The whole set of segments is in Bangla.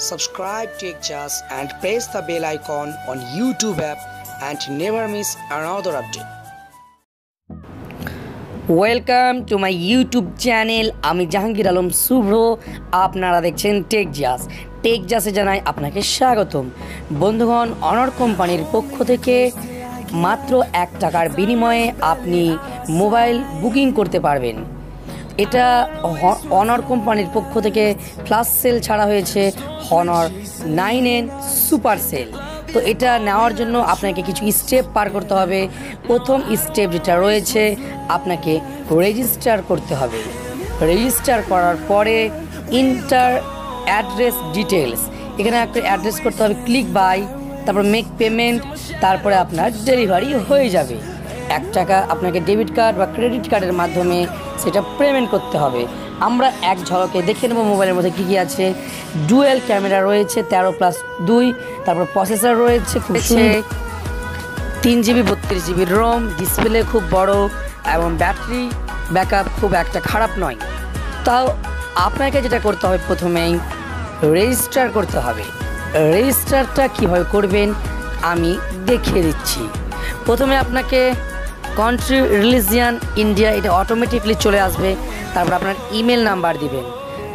subscribe TechJazz and press the bell icon on YouTube app and never miss another update. Welcome to my YouTube channel আমি জাহাঙ্গীর আলম শুভ্র। আপনারা দেখছেন টেক জাস টেক জাসে জানাই আপনাকে স্বাগতম। বন্ধুগণ অনর কোম্পানির পক্ষ থেকে মাত্র এক টাকার বিনিময়ে আপনি মোবাইল বুকিং করতে পারবেন। এটা অনর কোম্পানির পক্ষ থেকে ফ্লাশ সেল ছাড়া হয়েছে Honor nine N super sale তো এটা নেওয়ার জন্য আপনাকে কিছু স্টেপ পার করতে হবে। প্রথম স্টেপ যেটা রয়েছে, আপনাকে রেজিস্টার করতে হবে। রেজিস্টার করার পরে ইন্টার অ্যাড্রেস ডিটেলস এখানে একটা অ্যাড্রেস করতে হবে ক্লিক বাই তারপর মেক পেমেন্ট তারপরে আপনার ডেলিভারি হয়ে যাবে। এক টাকা আপনাকে ডেবিট কার্ড বা ক্রেডিট কার্ডের মাধ্যমে সেটা পেমেন্ট করতে হবে। আমরা এক ঝলকে দেখে নেব মোবাইলের মধ্যে কী কী আছে। ডুয়েল ক্যামেরা রয়েছে তেরো প্লাস দুই তারপর প্রসেসর রয়েছে খুব সুন্দর। তিন জিবি বত্রিশ জিবি রোম ডিসপ্লে খুব বড় এবং ব্যাটারি ব্যাকআপ খুব একটা খারাপ নয়। তাও আপনাকে যেটা করতে হবে প্রথমেই রেজিস্টার করতে হবে। রেজিস্টারটা কীভাবে করবেন আমি দেখিয়ে দিচ্ছি। প্রথমে আপনাকে কান্ট্রি রিলিজিয়ান ইন্ডিয়া এটা অটোমেটিকলি চলে আসবে। তারপর আপনার ইমেল নাম্বার দিবেন।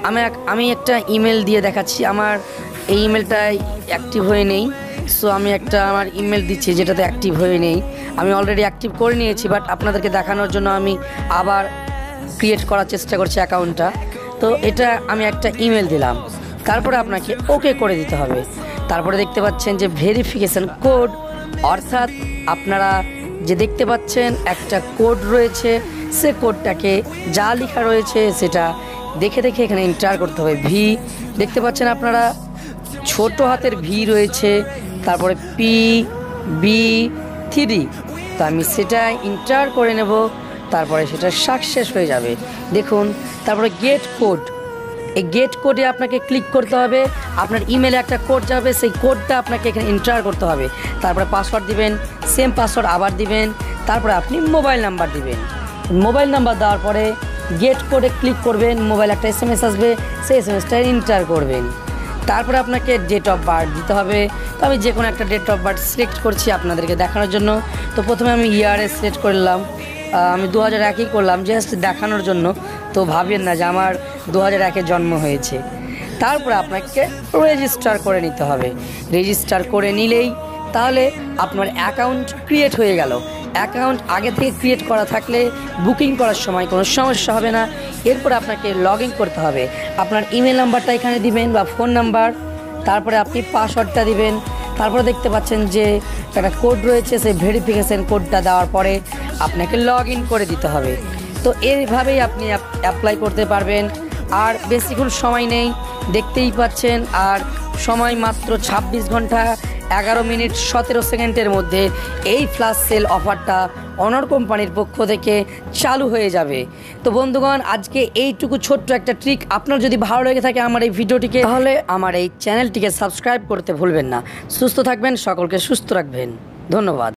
আমি আমি একটা ইমেল দিয়ে দেখাচ্ছি। আমার এই ইমেলটা অ্যাক্টিভ হয়ে নেই। সো আমি একটা আমার ইমেল দিচ্ছি যেটাতে অ্যাক্টিভ হয়ে নেই। আমি অলরেডি অ্যাক্টিভ করে নিয়েছি বাট আপনাদেরকে দেখানোর জন্য আমি আবার ক্রিয়েট করার চেষ্টা করছি অ্যাকাউন্টটা তো এটা আমি একটা ইমেল দিলাম। তারপরে আপনাকে ওকে করে দিতে হবে। তারপরে দেখতে পাচ্ছেন যে ভেরিফিকেশান কোড অর্থাৎ আপনারা যে দেখতে পাচ্ছেন, একটা কোড রয়েছে। সে কোডটাকে যা লেখা রয়েছে সেটা দেখে দেখে এখানে এন্টার করতে হবে। ভি, দেখতে পাচ্ছেন আপনারা? ছোট হাতের ভি রয়েছে, তারপরে পি, বি, থ্রি তো আমি সেটা ইন্টার করে নেব, তারপরে সেটা সাকসেস হয়ে যাবে। দেখুন, তারপরে গেট কোড। এই গেট কোডে আপনাকে ক্লিক করতে হবে। আপনার ইমেলে একটা কোড যাবে, সেই কোডটা আপনাকে এখানে এন্টার করতে হবে। তারপরে পাসওয়ার্ড দিবেন সেম পাসওয়ার্ড আবার দিবেন, তারপরে আপনি মোবাইল নাম্বার দিবেন। মোবাইল নাম্বার দেওয়ার পরে গেট কোডে ক্লিক করবেন মোবাইল একটা এস এম এস আসবে, সেই এস এম এসটা এন্টার করবেন। তারপরে আপনাকে ডেট অফ বার্থ দিতে হবে। তো আমি যে কোনো একটা ডেট অফ বার্থ সিলেক্ট করছি আপনাদেরকে দেখানোর জন্য। তো প্রথমে আমি ইয়ারে সিলেক্ট করলাম। আমি দু হাজার একই করলাম জাস্ট দেখানোর জন্য। তো ভাবেন না যে আমার দু হাজার একে জন্ম হয়েছে। তারপর আপনাকে রেজিস্টার করে নিতে হবে। রেজিস্টার করে নিলেই তাহলে আপনার অ্যাকাউন্ট ক্রিয়েট হয়ে গেল। অ্যাকাউন্ট আগে থেকে ক্রিয়েট করা থাকলে বুকিং করার সময় কোনো সমস্যা হবে না। এরপর আপনাকে লগ করতে হবে। আপনার ইমেল নাম্বারটা এখানে দিবেন বা ফোন নাম্বার তারপরে আপনি পাসওয়ার্ডটা দিবেন। তারপরে দেখতে পাচ্ছেন যে একটা কোড রয়েছে, সেই ভেরিফিকেশন কোডটা দেওয়ার পরে আপনাকে লগ করে দিতে হবে। তো এইভাবেই আপনি অ্যাপ্লাই করতে পারবেন। আর বেশিক্ষণ সময় নেই, দেখতেই পাচ্ছেন। আর সময় মাত্র ২৬ ঘণ্টা, এগারো মিনিট, সতেরো সেকেন্ডের মধ্যে এই ফ্লাশ সেল অফারটা অনর কোম্পানির পক্ষ থেকে চালু হয়ে যাবে। তো বন্ধুগণ, আজকে এইটুকু ছোট্ট একটা ট্রিক আপনার যদি ভালো লেগে থাকে আমার এই ভিডিওটিকে, তাহলে আমার এই চ্যানেলটিকে সাবস্ক্রাইব করতে ভুলবেন না। সুস্থ থাকবেন, সকলকে সুস্থ রাখবেন। ধন্যবাদ।